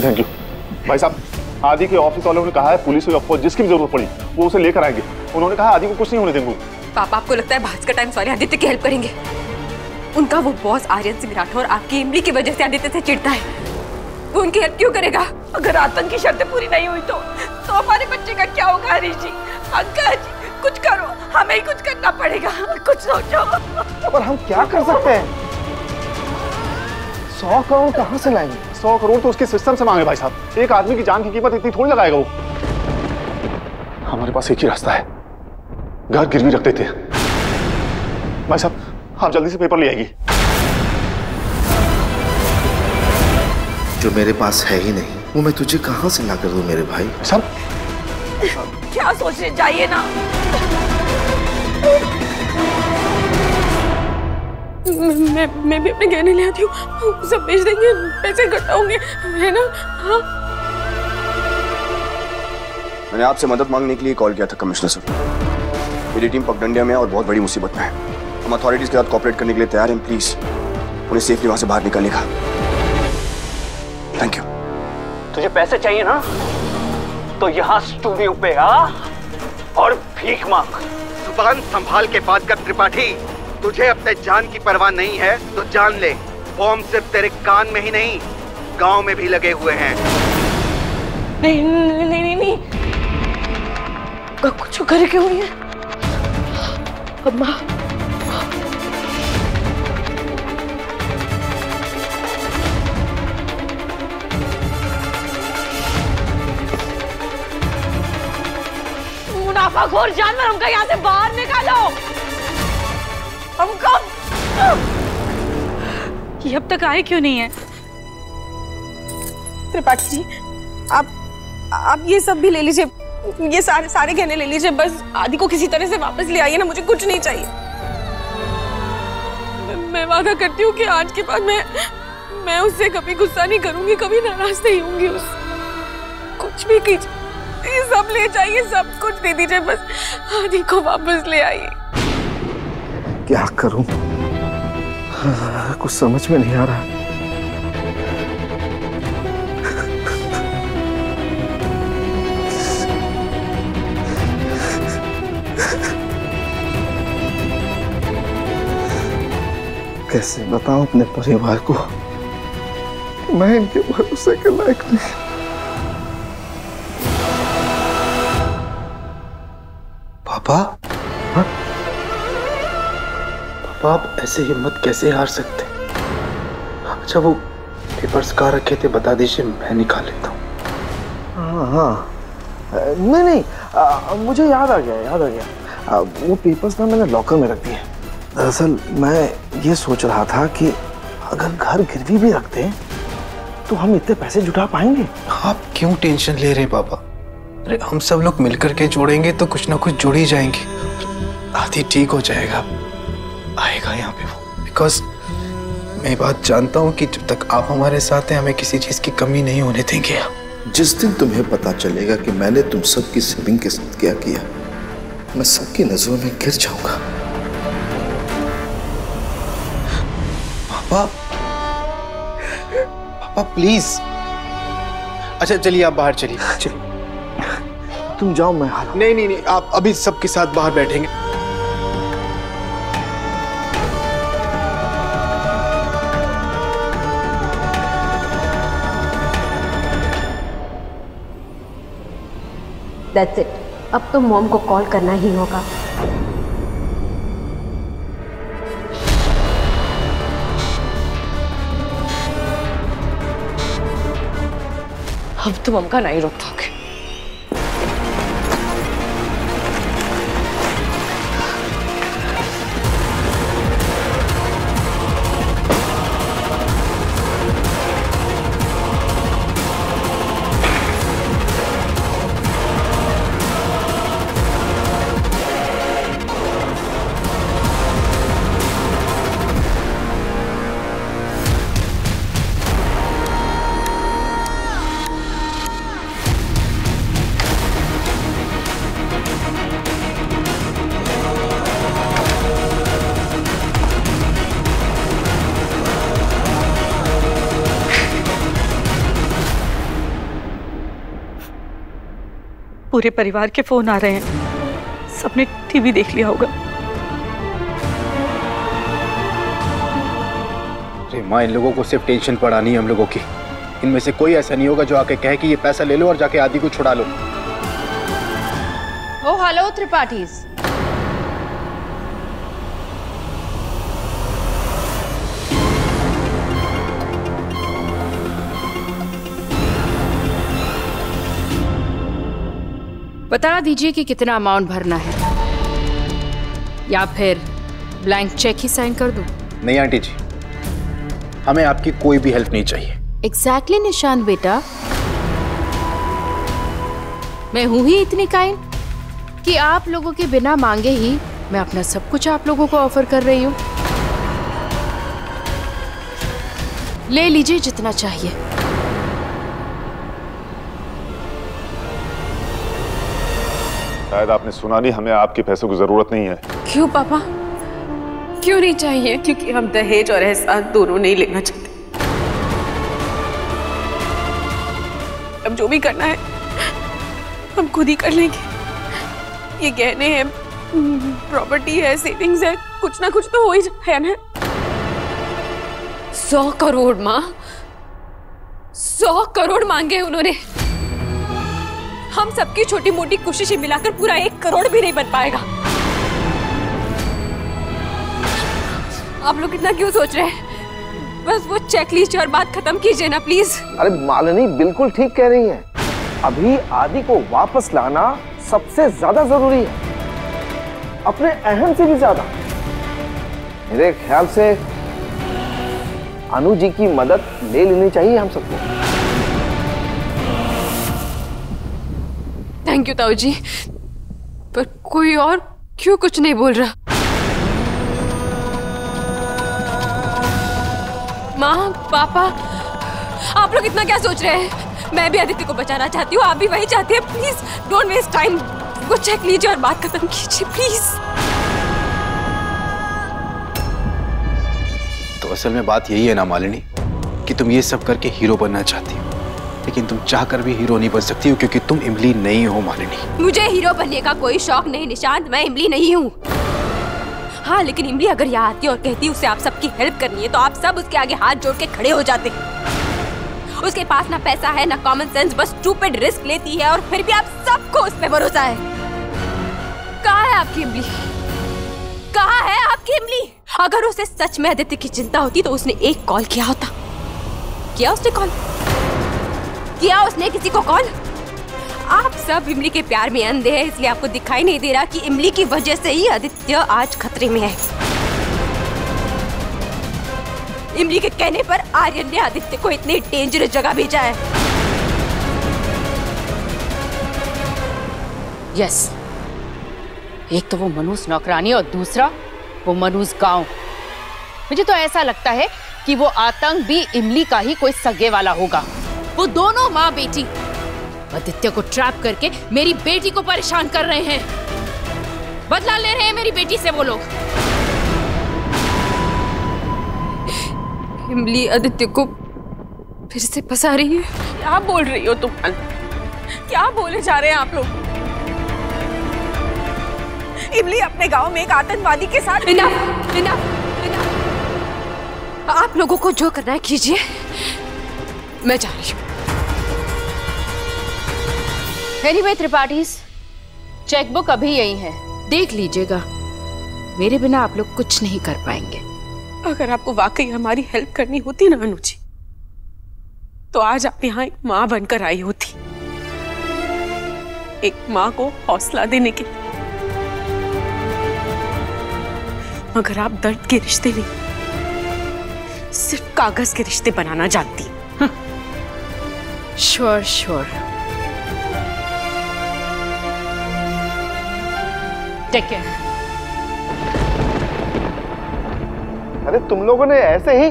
Ji thank you भाई साहब आदि के ऑफ़िस वालों ने कहा है पुलिस या फौज जिसकी भी ज़रूरत पड़ी वो उसे लेकर आएँगे। उन्होंने कहा आदि को कुछ नहीं होने देंगे। पापा आपको लगता है भास्कर टाइम्स वाले आदित्य की हेल्प करेंगे? उनका वो बॉस आर्यन सिंह राठौर आपकी इमली की वजह से आदित्य से चिढ़ता है। वो उनकी हेल्प क्यों करेगा? अगर आतंक की शर्तें पूरी नहीं हुई तो तो हमारे बच्चे का क्या होगा हरीश जी? अंकल जी कुछ करो हमें ही कुछ करना पड़ेगा। कुछ सोचो। पर हम क्या कर सकते हैं? सौ करोड़ कहाँ से लाएँगे? सौ करोड़ तो उसके सिस्टम से मांगे भाई साहब। एक आदमी की जान की कीमत इतनी थोड़ी लगाएगा वो। हमारे पास एक ही रास्ता है। घर गिरवी रख देते हैं। भाई साहब आप जल्दी से पेपर ले आएगी जो मेरे पास है ही नहीं वो मैं तुझे कहाँ से ला कर दू मेरे भाई? साहब। क्या सोचने चाहिए ना? मैं मैं भी अपने गहने ले आती हूँ। सब बेच देंगे पैसे इकट्ठा होंगे है ना? हाँ। मैंने आपसे मदद मांगने के लिए कॉल किया था कमिश्नर सर। मेरी टीम पगडंडिया में और बहुत बड़ी मुसीबत में है। हम अथॉरिटीज के साथ कॉपरेट करने के लिए तैयार हैं प्लीज़ उन्हें सेफली वहाँ से बाहर निकालने का। थैंक यू तुझे पैसे चाहिए ना? तो यहाँ स्टूडियो पे आ और भीख मांग। ज़ुबान संभाल के बात कर त्रिपाठी। तुझे अपने जान की परवाह नहीं है तो जान ले। बॉम्ब सिर्फ़ तेरे कान में ही नहीं, गाँव में भी लगे हुए हैं। नहीं नहीं नहीं नहीं कुछ करके हुई है। अम्मा। मुनाफाखोर जानवर हमको यहाँ से बाहर निकालो। हमको ये अब तक आए क्यों नहीं है? त्रिपाठी जी, आप आप ये सब भी ले लीजिए। ये सारे सारे गहने ले लीजिए, बस आदि को किसी तरह से वापस ले आइए ना, मुझे कुछ नहीं चाहिए। मैं वादा करती हूँ कि आज के बाद मैं मैं उससे कभी गुस्सा नहीं करूँगी, कभी नाराज़ नहीं होंगी उस। कुछ भी कीजिए, ये सब ले जाइए, सब कुछ दे दीजिए, बस आदि को वापस ले आइए। क्या करूँ? कुछ समझ में नहीं आ रहा। कैसे बताऊँ अपने परिवार को? मैं इनके भरोसे के लायक नहीं। पापा? हाँ? पापा आप ऐसे हिम्मत कैसे हार सकते? अच्छा वो पेपर्स कहाँ रखे थे बता दीजिए मैं निकाल लेता हूँ। हाँ हाँ। नहीं नहीं आ, मुझे याद आ गया याद आ गया। आ, वो पेपर्स ना मैंने लॉकर में रख दिए दरअसल मैं ये सोच रहा था कि अगर घर गिरवी भी रखते हैं तो हम इतने पैसे जुटा पाएँगे? आप क्यों टेंशन ले रहे हैं पापा? अरे हम सब लोग मिलकर के जोड़ेंगे तो कुछ ना कुछ जुड़ ही जाएँगे। आदि ठीक हो जाएगा। आएगा यहाँ पे वो। बिकॉज़ मैं बात जानता हूँ कि जब तक आप हमारे साथ हैं हमें किसी चीज़ की कमी नहीं होने देंगे जिस दिन तुम्हें पता चलेगा कि मैंने तुम सबकी सेविंग के साथ क्या किया मैं सबकी नज़रों में गिर जाऊँगा। पापा पापा प्लीज़ अच्छा चलिए आप बाहर चलिए। चलिए। तुम जाओ मैं हाल नहीं नहीं नहीं आप अभी सबके साथ बाहर बैठेंगे। दैट्स इट अब तो मॉम को कॉल करना ही होगा। अब तुम हमका नहीं रोक पाओगे पूरे परिवार के फ़ोन आ रहे हैं। सबने टीवी देख लिया होगा। अरे माँ इन लोगों को सिर्फ़ टेंशन पड़ानी है हम लोगों की। इनमें से कोई ऐसा नहीं होगा जो आके कहे कि ये पैसा ले लो और जाके आदि को छुड़ा लो। ओ हेलो त्रिपाठीज। बता दीजिए कि कितना अमाउंट भरना है। या फिर ब्लैंक चेक ही साइन कर दूँ? नहीं आंटी जी। हमें आपकी कोई भी हेल्प नहीं चाहिए। एग्जैक्टली exactly, निशांत बेटा। मैं हूँ ही इतनी काइंड कि आप लोगों के बिना मांगे ही मैं अपना सब कुछ आप लोगों को ऑफ़र कर रही हूँ। ले लीजिए जितना चाहिए। शायद आपने सुना नहीं, हमें आपके पैसों की ज़रूरत नहीं है। क्यों पापा? क्यों नहीं चाहिए? क्योंकि हम दहेज और एहसान दोनों नहीं लेना चाहते। अब जो भी करना है, हम खुद ही कर लेंगे। ये गहने हैं प्रॉपर्टी है सेविंग्स है, कुछ ना कुछ तो हो ही है ना। सौ करोड़, माँ। सौ करोड़ मांगे उन्होंने। हम सबकी छोटी मोटी कोशिशें मिलाकर पूरा एक करोड़ भी नहीं बन पाएगा। आप लोग इतना क्यों सोच रहे हैं? बस वो चेक लीजिए और बात खत्म कीजिए ना प्लीज़ अरे मालिनी, बिल्कुल ठीक कह रही है। अभी आदि को वापस लाना सबसे ज़्यादा ज़रूरी है। अपने अहम से भी ज़्यादा। मेरे ख्याल से अनु जी की मदद ले लेनी चाहिए हम सबको। थैंक यू ताऊ जी पर कोई और क्यों कुछ नहीं बोल रहा? माँ, पापा, आप लोग इतना क्या सोच रहे हैं? मैं भी आदित्य को बचाना चाहती हूँ, आप भी वही चाहती हैं। प्लीज़ डोंट वेस्ट टाइम वो चेक लीजिए और बात खत्म कीजिए प्लीज़ तो असल में बात यही है ना, मालिनी, कि तुम ये सब करके हीरो बनना चाहती हो। लेकिन तुम चाहकर भी हीरो नहीं बन सकती हो, क्योंकि तुम इमली नहीं हो मालिनी। मुझे हीरो बनने का कोई शौक नहीं, निशांत। मैं इमली नहीं हूँ। हाँ लेकिन इमली अगर यहाँ आती और कहती उसे आप सबकी हेल्प करनी है तो आप सब उसके आगे हाथ जोड़ के खड़े हो जाते। उसके पास ना पैसा है, ना कॉमन सेंस बस स्टूपिड रिस्क लेती है, और फिर भी आप सबको उस पर भरोसा है। कहाँ है आपकी इमली? कहाँ है आपकी इमली? अगर उसे सच में आदित्य की चिंता होती तो उसने एक कॉल किया होता। किया उसने कॉल किया उसने किसी को कॉल आप सब इमली के प्यार में अंधे हैं, इसलिए आपको दिखाई नहीं दे रहा कि इमली की वजह से ही आदित्य आज खतरे में है। इमली के कहने पर आर्यन ने आदित्य को इतनी डेंजरस जगह भेजा है। यस एक तो वो मनूस नौकरानी और दूसरा वो मनूस गाँव। मुझे तो ऐसा लगता है कि वो आतंक भी इमली का ही कोई सगे वाला होगा। वो दोनों माँ बेटी। आदित्य को ट्रैप करके मेरी बेटी को परेशान कर रहे हैं। बदला ले रहे हैं मेरी बेटी से वो लोग। इमली, आदित्य को फिर से फंसा रही है। क्या बोल रही हो तुम? क्या बोले जा रहे हैं आप लोग? इमली, अपने गाँव में एक आतंकवादी के साथ इनफ इनफ आप लोगों को जो करना है, कीजिए। मैं जा रही हूँ। एनीवे त्रिपाठी चेकबुक अभी यही है। देख लीजिएगा। मेरे बिना आप लोग कुछ नहीं कर पाएँगे। अगर आपको वाकई हमारी हेल्प करनी होती ना अनुजी तो आज आप यहाँ एक माँ बनकर आई होती। एक माँ को हौसला देने के मगर आप दर्द के रिश्ते नहीं सिर्फ़ कागज़ के रिश्ते बनाना जानती श्योर श्योर टेक केयर अरे तुम लोगों ने ऐसे ही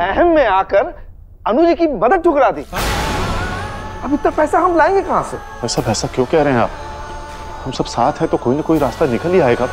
अहम में आकर अनुजी की मदद ठुकरा दी। अब इतना पैसा हम लाएँगे कहाँ से? पैसा पैसा क्यों कह रहे हैं आप? हम सब साथ हैं तो कोई ना कोई रास्ता निकल ही आएगा।